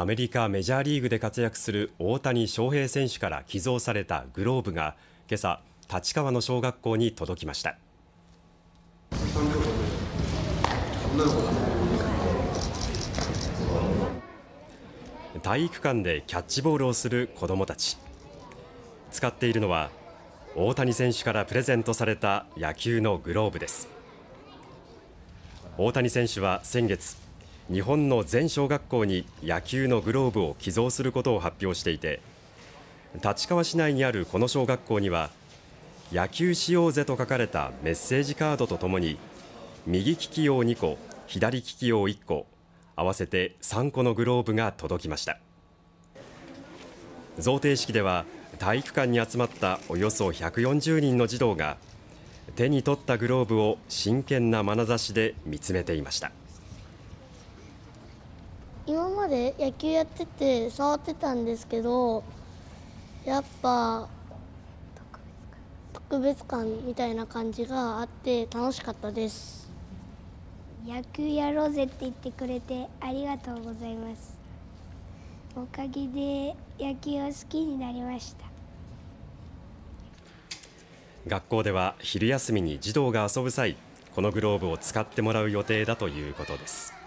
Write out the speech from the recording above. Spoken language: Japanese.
アメリカメジャーリーグで活躍する大谷翔平選手から寄贈されたグローブが今朝立川の小学校に届きました。体育館でキャッチボールをする子どもたち。使っているのは大谷選手からプレゼントされた野球のグローブです。大谷選手は先月日本の全小学校に野球のグローブを寄贈することを発表していて立川市内にあるこの小学校には野球しようぜと書かれたメッセージカードとともに右利き用2個左利き用1個合わせて3個のグローブが届きました。贈呈式では体育館に集まったおよそ140人の児童が手に取ったグローブを真剣な眼差しで見つめていました。今まで野球やってて触ってたんですけどやっぱ特別感みたいな感じがあって楽しかったです。野球やろうぜって言ってくれてありがとうございます。おかげで野球を好きになりました。学校では昼休みに児童が遊ぶ際このグローブを使ってもらう予定だということです